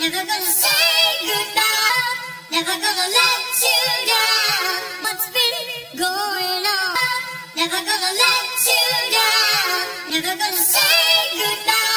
Never gonna say goodbye. Never gonna let you down. What's been going on? Never gonna let you down. Never gonna say goodbye.